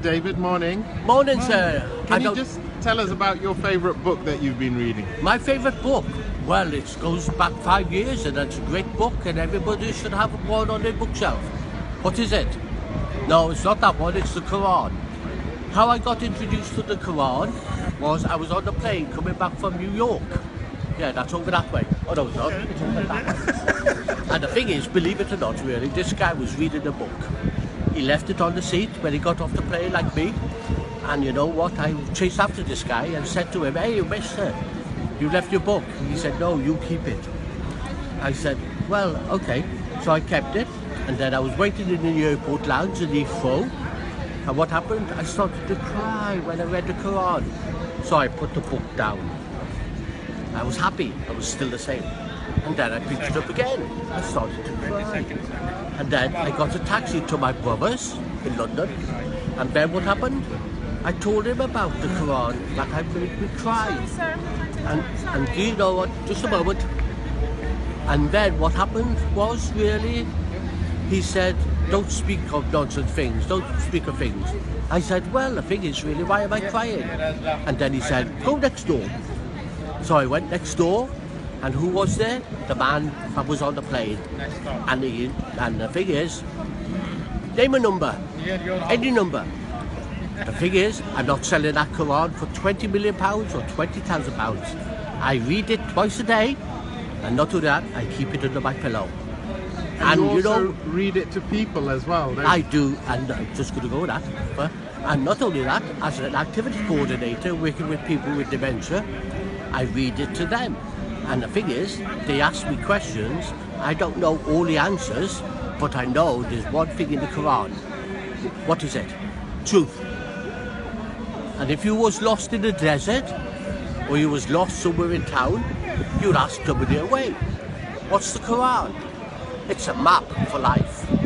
David, morning. Morning, sir. I Can you just tell us about your favourite book that you've been reading? My favourite book? Well, it goes back five years and it's a great book and everybody should have one on their bookshelf. What is it? No, it's not that one, it's the Quran. How I got introduced to the Quran was I was on the plane coming back from New York. Yeah, that's over that way. Oh no, it's not. It's over that way. and the thing is, believe it or not, really, this guy was reading a book. He left it on the seat when he got off the plane, like me. And you know what? I chased after this guy and said to him, Hey, mister, uh, you left your book. He said, No, you keep it. I said, Well, okay. So I kept it. And then I was waiting in the airport lounge in Heathrow. And what happened? I started to cry when I read the Quran. So I put the book down. I was happy. I was still the same. And then I picked it up again. I started to cry. And then I got a taxi to my brother's in London. And then what happened? I told him about the Quran that had made me cry. And, and do you know what? Just a moment. And then what happened was really, he said, don't speak of nonsense things, don't speak of things. I said, well, the thing is really, why am I crying? And then he said, go next door. So I went next door, and who was there? The man that was on the plane. And, he, and the thing is, name a number, any number. The thing is, I'm not selling that Quran for 20 million pounds or 20,000 pounds. I read it twice a day, and not only that, I keep it under my pillow. And, you, you also know, read it to people as well. don't I you? do, and I'm just going to go with that. But, and not only that, as an activity coordinator working with people with dementia, I read it to them. And the thing is, they ask me questions, I don't know all the answers, but I know there's one thing in the Quran. What is it? Truth. And if you was lost in the desert, or you was lost somewhere in town, you'd ask somebody away. What's the Quran? It's a map for life.